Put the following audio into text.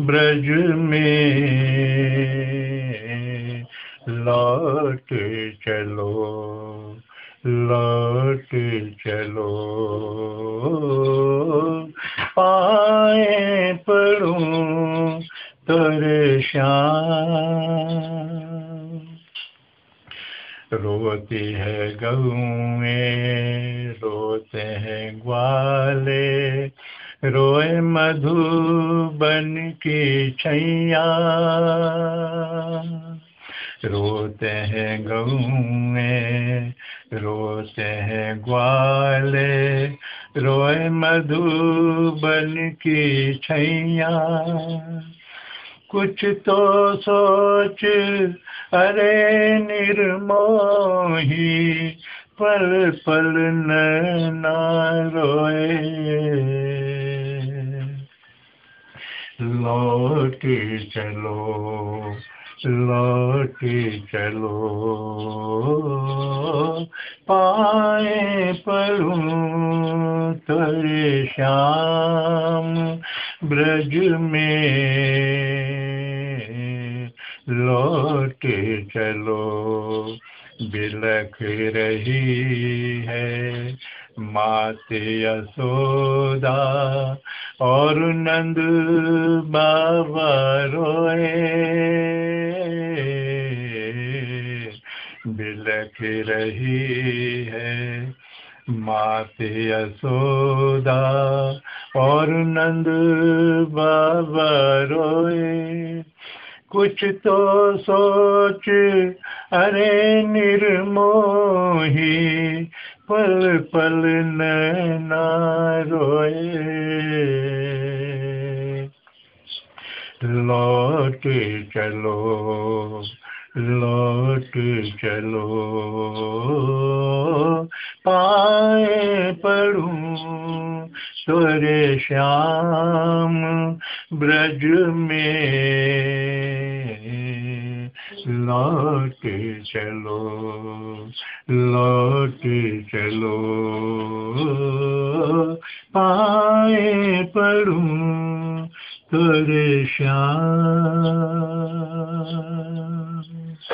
ब्रज में लौट चलो लौट चलो। पाए पढ़ूं तोरे रोती है गऊए रोते हैं ग्वाले रोए मधुबन की छैया। रोते हैं गऊए रोते हैं ग्वाले, रोए मधुबन की छैया। कुछ तो सोच, अरे निर्मोही, पल पल न रोए। लौट चलो लौट चलो। पाए पढ़ूं तेरे श्याम ब्रज में। लौट चलो, बिलख रही है मात यशोदा। और नंद बाबा रोए। बिलख रही है मात यशोदा। और नंद बाबा रोए। कुछ तो सोच, अरे निर्मोही, पल पल न लौट चलो लौट चलो पाए पढ़ूं तोरे श्याम ब्रज में। लौट चलो लौट चलो पाए पढ़ूं परेशान